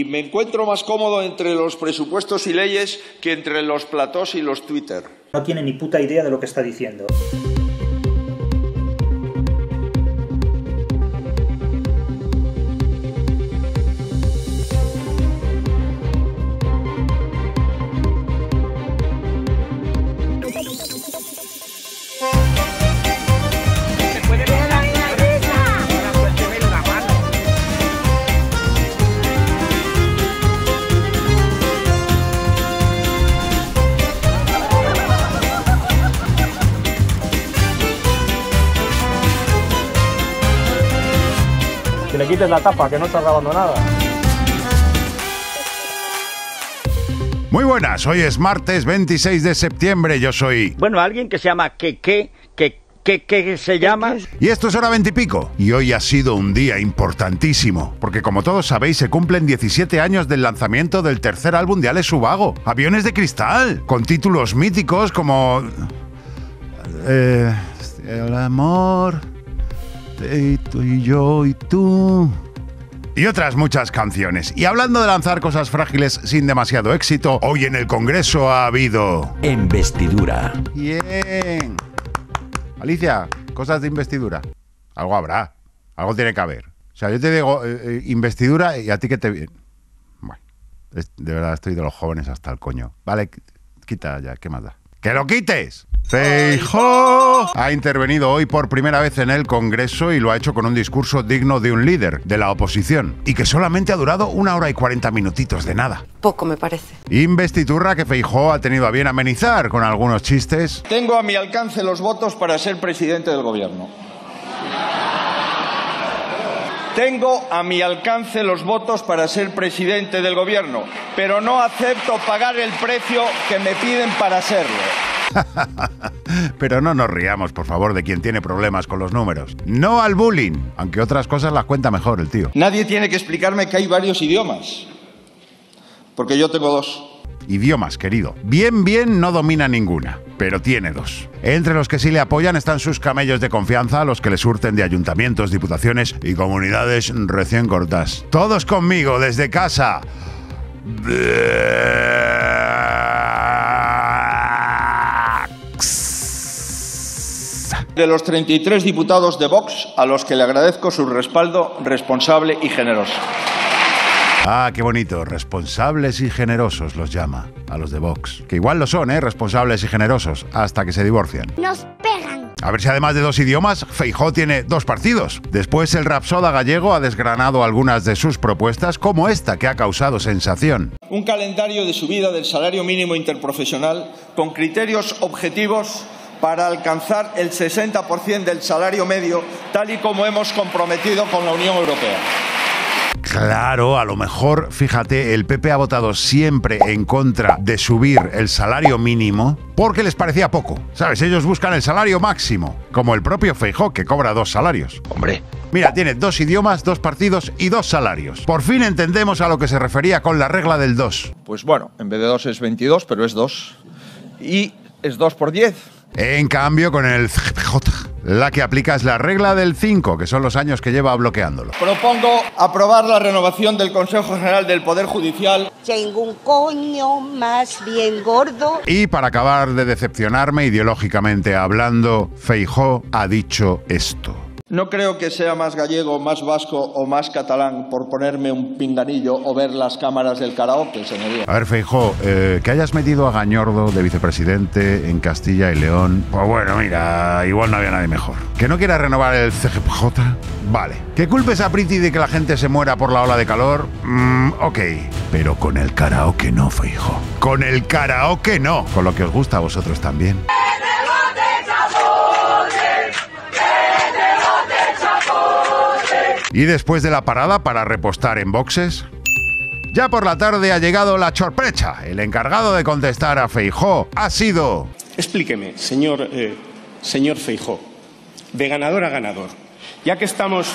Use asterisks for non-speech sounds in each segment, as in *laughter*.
y me encuentro más cómodo entre los presupuestos y leyes que entre los platós y los Twitter. No tiene ni puta idea de lo que está diciendo. Quites la tapa, que no está grabando nada. Muy buenas, hoy es martes 26 de septiembre, yo soy... Bueno, alguien que se llama que que que que se llama Y esto es hora veintipico. Y hoy ha sido un día importantísimo, porque como todos sabéis se cumplen 17 años del lanzamiento del tercer álbum de Alex Subago, Aviones de Cristal, con títulos míticos como... Eh, el amor, y tú y yo y tú... Y otras muchas canciones. Y hablando de lanzar cosas frágiles sin demasiado éxito, hoy en el Congreso ha habido... Investidura. Bien. Alicia, cosas de investidura. Algo habrá. Algo tiene que haber. O sea, yo te digo eh, eh, investidura y a ti que te. Bueno, de verdad estoy de los jóvenes hasta el coño. Vale, qu- quita ya, ¿qué más da? ¡Que lo quites! Feijó ha intervenido hoy por primera vez en el Congreso y lo ha hecho con un discurso digno de un líder de la oposición y que solamente ha durado una hora y cuarenta minutitos de nada. Poco me parece. Investiturra que Feijó ha tenido a bien amenizar con algunos chistes Tengo a mi alcance los votos para ser presidente del gobierno. Tengo a mi alcance los votos para ser presidente del gobierno, pero no acepto pagar el precio que me piden para serlo. *laughs* Pero no nos riamos, por favor, de quien tiene problemas con los números. No al bullying, aunque otras cosas las cuenta mejor el tío. Nadie tiene que explicarme que hay varios idiomas, porque yo tengo dos. Idiomas, querido. Bien, bien, no domina ninguna, pero tiene dos. Entre los que sí le apoyan están sus camellos de confianza, los que le surten de ayuntamientos, diputaciones y comunidades recién cortas. Todos conmigo, desde casa. De los 33 diputados de Vox, a los que le agradezco su respaldo responsable y generoso. Ah, qué bonito. Responsables y generosos los llama a los de Vox. Que igual lo son, ¿eh? Responsables y generosos, hasta que se divorcian. Nos pegan. A ver si además de dos idiomas, Feijó tiene dos partidos. Después el Rapsoda gallego ha desgranado algunas de sus propuestas, como esta que ha causado sensación. Un calendario de subida del salario mínimo interprofesional con criterios objetivos para alcanzar el 60% del salario medio, tal y como hemos comprometido con la Unión Europea. Claro, a lo mejor, fíjate, el PP ha votado siempre en contra de subir el salario mínimo porque les parecía poco. ¿Sabes? Ellos buscan el salario máximo, como el propio Feijó, que cobra dos salarios. Hombre, Mira, tiene dos idiomas, dos partidos y dos salarios. Por fin entendemos a lo que se refería con la regla del 2. Pues bueno, en vez de 2 es 22, pero es 2. Y es 2 por 10. En cambio, con el CGPJ, la que aplica es la regla del 5, que son los años que lleva bloqueándolo. Propongo aprobar la renovación del Consejo General del Poder Judicial Tengo un coño más bien gordo. Y para acabar de decepcionarme ideológicamente hablando, Feijó ha dicho esto. No creo que sea más gallego, más vasco o más catalán por ponerme un pinganillo o ver las cámaras del karaoke, señoría. A ver, Feijó, eh, que hayas metido a Gañordo de vicepresidente en Castilla y León. Pues bueno, mira, igual no había nadie mejor. Que no quiera renovar el CGPJ, vale. Que culpes a Priti de que la gente se muera por la ola de calor, Mm, ok. Pero con el karaoke no, Feijó. Con el karaoke no. Con lo que os gusta a vosotros también. Y después de la parada para repostar en boxes, ya por la tarde ha llegado la chorprecha. El encargado de contestar a Feijó ha sido... Explíqueme, señor, eh, señor Feijó, de ganador a ganador. Ya que estamos.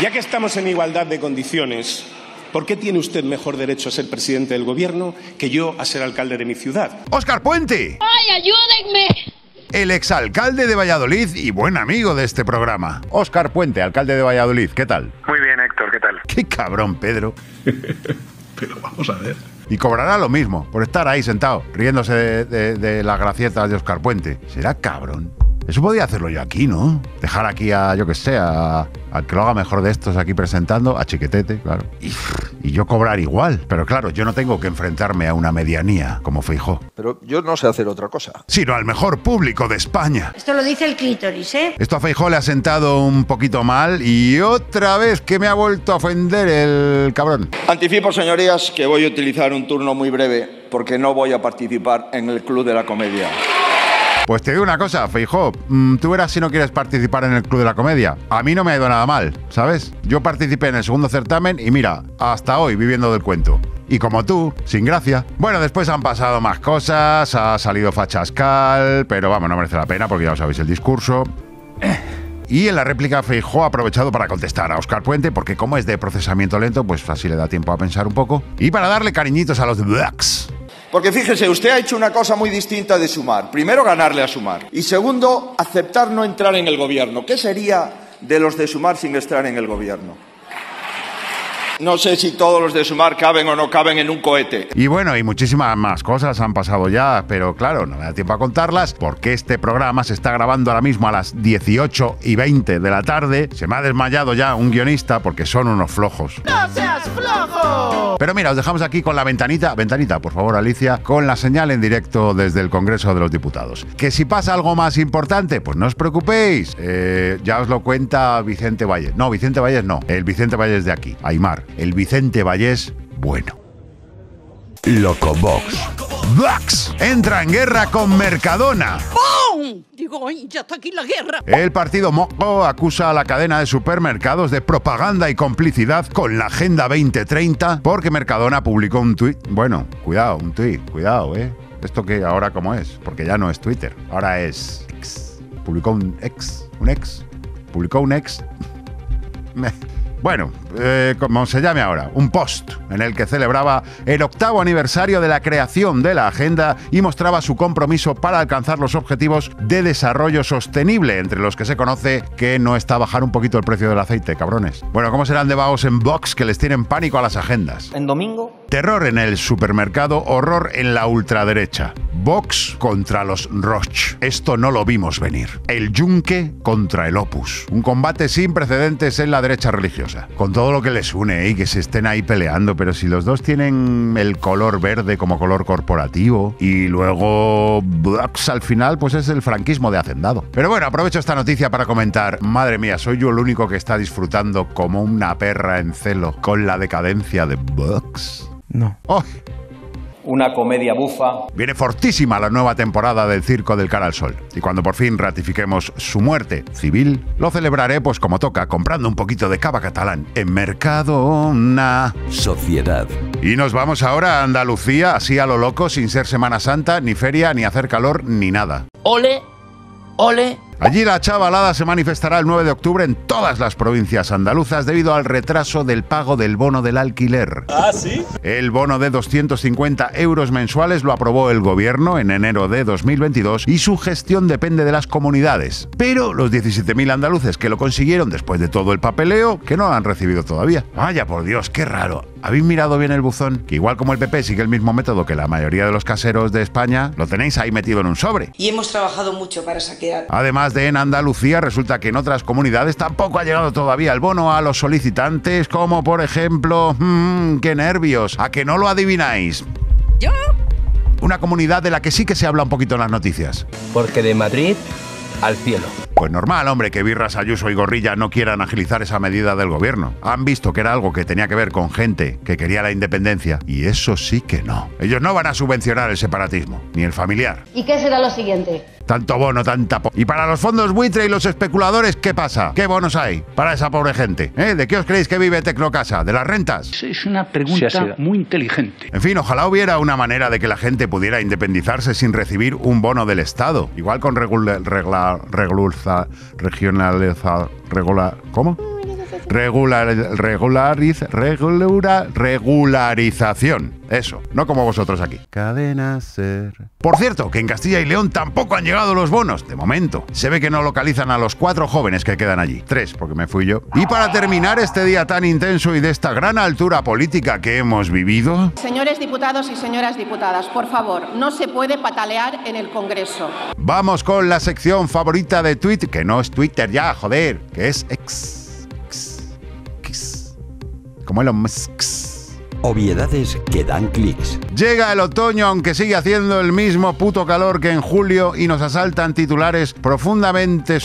Ya que estamos en igualdad de condiciones, ¿por qué tiene usted mejor derecho a ser presidente del gobierno que yo a ser alcalde de mi ciudad? ¡Óscar Puente! ¡Ay, ayúdenme! El exalcalde de Valladolid y buen amigo de este programa. Óscar Puente, alcalde de Valladolid, ¿qué tal? Muy bien, Héctor, ¿qué tal? Qué cabrón, Pedro. *laughs* Pero vamos a ver. Y cobrará lo mismo por estar ahí sentado, riéndose de, de- de las gracietas de Óscar Puente. Será cabrón. Eso podía hacerlo yo aquí, ¿no? Dejar aquí a, yo que sé, a, al que lo haga mejor de estos aquí presentando, a Chiquetete, claro. Y, y yo cobrar igual. Pero claro, yo no tengo que enfrentarme a una medianía como Feijó, Pero yo no sé hacer otra cosa. sino al mejor público de España. Esto lo dice el clítoris, ¿eh? Esto a Feijó le ha sentado un poquito mal y otra vez que me ha vuelto a ofender el cabrón. Anticipo, señorías, que voy a utilizar un turno muy breve porque no voy a participar en el Club de la Comedia. Pues te digo una cosa, Feijó, mm, tú verás si no quieres participar en el Club de la Comedia. A mí no me ha ido nada mal, ¿sabes? Yo participé en el segundo certamen y mira, hasta hoy viviendo del cuento. Y como tú, sin gracia. Bueno, después han pasado más cosas, ha salido Fachascal, pero vamos, no merece la pena porque ya os sabéis el discurso. *clears throat* Y en la réplica Feijó ha aprovechado para contestar a Oscar Puente, porque como es de procesamiento lento, pues así le da tiempo a pensar un poco. Y para darle cariñitos a los Blacks. Porque fíjese, usted ha hecho una cosa muy distinta de sumar. Primero, ganarle a sumar. Y segundo, aceptar no entrar en el gobierno. ¿Qué sería de los de sumar sin estar en el gobierno? No sé si todos los de sumar caben o no caben en un cohete. Y bueno, y muchísimas más cosas han pasado ya, pero claro, no me da tiempo a contarlas porque este programa se está grabando ahora mismo a las 18 y 20 de la tarde. Se me ha desmayado ya un guionista porque son unos flojos. ¡No seas flojo! Pero mira, os dejamos aquí con la ventanita, ventanita, por favor, Alicia, con la señal en directo desde el Congreso de los Diputados. Que si pasa algo más importante, pues no os preocupéis. Eh, ya os lo cuenta Vicente Valles. No, Vicente Valles no. El Vicente Valles de aquí, Aymar. El Vicente Valles bueno. Locobox. Vox entra en guerra con Mercadona. Digo, ay, ya está aquí la guerra. El partido Moco acusa a la cadena de supermercados de propaganda y complicidad con la Agenda 2030 porque Mercadona publicó un tuit. Bueno, cuidado, un tuit, cuidado, ¿eh? Esto que ahora cómo es, porque ya no es Twitter, ahora es X. Publicó un ex, un ex, publicó un ex. *laughs* Bueno, eh, como se llame ahora, un post en el que celebraba el octavo aniversario de la creación de la agenda y mostraba su compromiso para alcanzar los objetivos de desarrollo sostenible, entre los que se conoce que no está bajar un poquito el precio del aceite, cabrones. Bueno, ¿cómo serán de vagos en Vox que les tienen pánico a las agendas? En domingo, Terror en el supermercado, horror en la ultraderecha. Vox contra los Roch. Esto no lo vimos venir. El Yunque contra el Opus. Un combate sin precedentes en la derecha religiosa. Con todo lo que les une ¿eh? y que se estén ahí peleando, pero si los dos tienen el color verde como color corporativo y luego Vox al final, pues es el franquismo de hacendado. Pero bueno, aprovecho esta noticia para comentar. Madre mía, soy yo el único que está disfrutando como una perra en celo con la decadencia de Vox. no. ¡Oh! Una comedia bufa. Viene fortísima la nueva temporada del Circo del Cara al Sol. Y cuando por fin ratifiquemos su muerte civil, lo celebraré pues como toca, comprando un poquito de cava catalán en Mercadona. Sociedad. Y nos vamos ahora a Andalucía, así a lo loco, sin ser Semana Santa, ni feria, ni hacer calor, ni nada. Ole, ole. Allí la chavalada se manifestará el 9 de octubre en todas las provincias andaluzas debido al retraso del pago del bono del alquiler. ¿Ah, sí? El bono de 250 euros mensuales lo aprobó el gobierno en enero de 2022 y su gestión depende de las comunidades. Pero los 17.000 andaluces que lo consiguieron después de todo el papeleo, que no lo han recibido todavía. Vaya por Dios, qué raro. ¿Habéis mirado bien el buzón? Que igual como el PP sigue el mismo método que la mayoría de los caseros de España, lo tenéis ahí metido en un sobre. Y hemos trabajado mucho para saquear. Además de en Andalucía, resulta que en otras comunidades tampoco ha llegado todavía el bono a los solicitantes, como por ejemplo, mmm, qué nervios, a que no lo adivináis. ¿Yo? Una comunidad de la que sí que se habla un poquito en las noticias. Porque de Madrid al cielo. Pues normal, hombre, que Birras, Ayuso y Gorrilla no quieran agilizar esa medida del gobierno. Han visto que era algo que tenía que ver con gente que quería la independencia y eso sí que no. Ellos no van a subvencionar el separatismo, ni el familiar. ¿Y qué será lo siguiente? Tanto bono, tanta po Y para los fondos buitre y los especuladores, ¿qué pasa? ¿Qué bonos hay para esa pobre gente? ¿Eh? ¿De qué os creéis que vive Tecnocasa? ¿De las rentas? Es una pregunta muy inteligente. En fin, ojalá hubiera una manera de que la gente pudiera independizarse sin recibir un bono del Estado. Igual con regula, regla, regluza, regionaliza, regula... ¿Cómo? Regular, regulariz, regulura, regularización. Eso, no como vosotros aquí. Cadena ser. Por cierto, que en Castilla y León tampoco han llegado los bonos, de momento. Se ve que no localizan a los cuatro jóvenes que quedan allí. Tres, porque me fui yo. Y para terminar este día tan intenso y de esta gran altura política que hemos vivido, Señores diputados y señoras diputadas, por favor, no se puede patalear en el Congreso. vamos con la sección favorita de Twitter, que no es Twitter ya, joder, que es X. Como Elon Musk. Obviedades que dan clics. Llega el otoño, aunque sigue haciendo el mismo puto calor que en julio, y nos asaltan titulares profundamente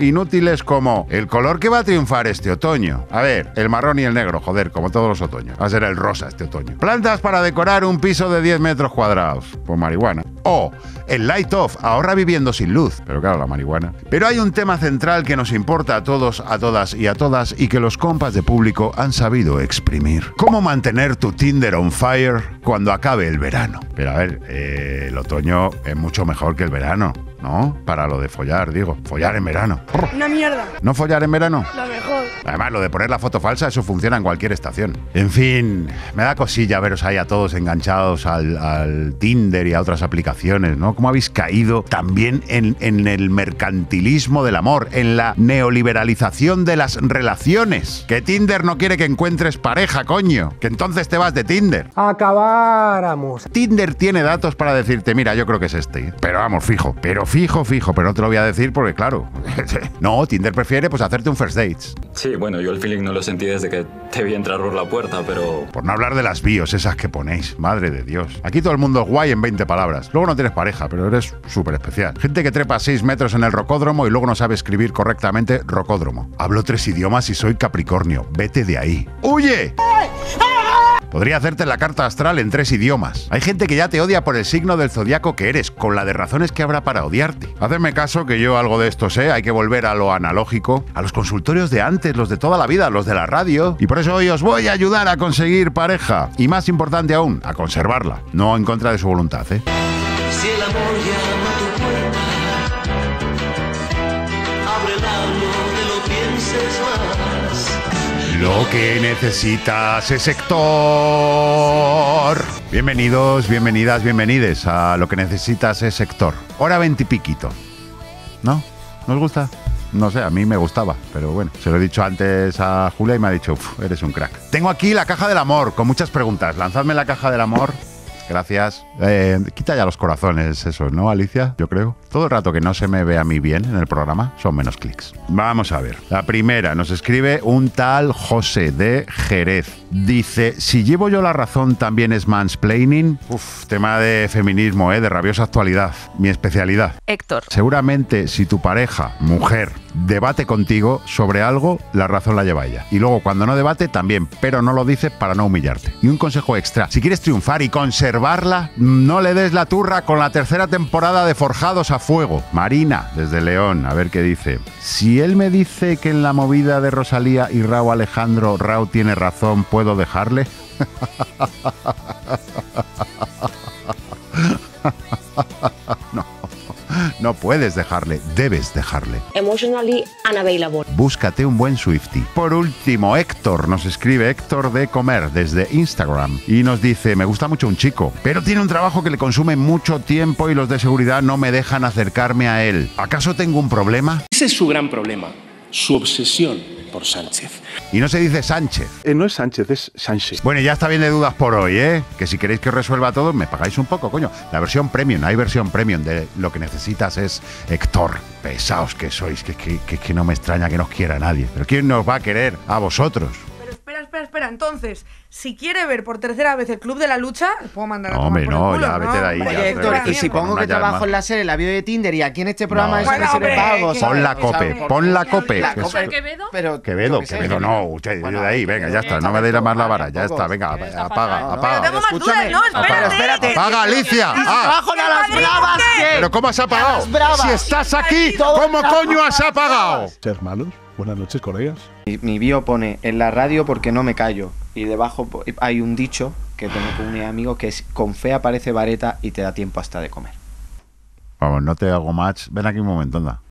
inútiles como el color que va a triunfar este otoño. A ver, el marrón y el negro, joder, como todos los otoños. Va a ser el rosa este otoño. Plantas para decorar un piso de 10 metros cuadrados. Pues marihuana. O el light off, ahorra viviendo sin luz. Pero claro, la marihuana. Pero hay un tema central que nos importa a todos, a todas y a todas, y que los compas de público han sabido exprimir. ¿Cómo mantener tu Tinder on fire cuando acabe el verano? Pero a ver, eh, el otoño es mucho mejor que el verano, ¿no? Para lo de follar, digo. Follar en verano. Una mierda. ¿No follar en verano? Lo mejor. Además, lo de poner la foto falsa, eso funciona en cualquier estación. En fin, me da cosilla veros ahí a todos enganchados al, al Tinder y a otras aplicaciones, ¿no? ¿Cómo habéis caído también en, en el mercantilismo del amor, en la neoliberalización de las relaciones? Que Tinder no quiere que encuentres pareja, coño. Que entonces te vas de Tinder. Acabáramos. Tinder tiene datos para decirte, mira, yo creo que es este. ¿eh? Pero vamos, fijo. Pero fijo, fijo. Pero no te lo voy a decir porque, claro. *laughs* no, Tinder prefiere pues hacerte un first dates. Sí, bueno, yo el feeling no lo sentí desde que te vi entrar por la puerta, pero... Por no hablar de las bios, esas que ponéis, madre de Dios. Aquí todo el mundo es guay en 20 palabras. Luego no tienes pareja, pero eres súper especial. Gente que trepa 6 metros en el rocódromo y luego no sabe escribir correctamente rocódromo. Hablo tres idiomas y soy Capricornio. Vete de ahí. ¡Huye! Podría hacerte la carta astral en tres idiomas. Hay gente que ya te odia por el signo del zodiaco que eres, con la de razones que habrá para odiarte. Hacedme caso que yo algo de esto sé, hay que volver a lo analógico, a los consultorios de antes, los de toda la vida, los de la radio. Y por eso hoy os voy a ayudar a conseguir pareja. Y más importante aún, a conservarla, no en contra de su voluntad, ¿eh? Lo que necesitas es sector. Bienvenidos, bienvenidas, bienvenides a Lo que necesitas es sector. Hora veintipiquito. ¿No? ¿Nos gusta? No sé, a mí me gustaba, pero bueno, se lo he dicho antes a Julia y me ha dicho, "Uf, eres un crack. Tengo aquí la caja del amor con muchas preguntas. Lanzadme la caja del amor. Gracias. Eh, quita ya los corazones, eso, ¿no, Alicia? Yo creo. Todo el rato que no se me ve a mí bien en el programa son menos clics. Vamos a ver. La primera nos escribe un tal José de Jerez. Dice, si llevo yo la razón también es mansplaining. Uf, tema de feminismo, ¿eh? De rabiosa actualidad. Mi especialidad. Héctor. Seguramente si tu pareja, mujer, debate contigo sobre algo, la razón la lleva ella. Y luego cuando no debate también, pero no lo dice para no humillarte. Y un consejo extra, si quieres triunfar y no le des la turra con la tercera temporada de Forjados a Fuego. Marina, desde León, a ver qué dice. Si él me dice que en la movida de Rosalía y Rao Alejandro, Rao tiene razón, ¿puedo dejarle? *laughs* No puedes dejarle, debes dejarle. Emotionally unavailable. Búscate un buen Swifty. Por último, Héctor nos escribe Héctor de Comer desde Instagram y nos dice, me gusta mucho un chico, pero tiene un trabajo que le consume mucho tiempo y los de seguridad no me dejan acercarme a él. ¿Acaso tengo un problema? Ese es su gran problema, su obsesión por Sánchez. Y no se dice Sánchez. no es Sánchez, es Sánchez. Bueno, y ya está bien de dudas por hoy, ¿eh? Que si queréis que os resuelva todo, me pagáis un poco, coño. La versión premium, hay versión premium de lo que necesitas es Héctor. Pesaos que sois, que, que, que, que no me extraña que nos quiera nadie. Pero ¿quién nos va a querer? A vosotros. Pero espera, espera. Entonces, si quiere ver por tercera vez el Club de la Lucha, le puedo mandar a No, hombre, no, culo, ya, ¿no? vete de ahí. Oye, ya, Héctor, vete y si de- pongo no, que trabajo en la serie, la bio de Tinder y aquí en este programa No. eso Bueno, hombre, que- ¿sabes? Pon la cope, pon la cope. La que cope. es- Quevedo? Pero, Quevedo, Quevedo, no, usted, yo de ahí, venga, ya está, no me Bueno, deis más la vara, ya está, venga, apaga, apaga. Tengo más dudas, no, Apaga, espérate. espérate. apaga, Alicia. Trabajo a las bravas, ¿qué? pero ¿cómo has apagado? Si estás aquí, ¿cómo coño has apagado? Ser malos. Buenas noches, colegas. Mi, mi bio pone en la radio porque no me callo. Y debajo po- hay un dicho que tengo con un amigo que es con fe aparece vareta y te da tiempo hasta de comer. Vamos, no te hago match. Ven aquí un momento, anda.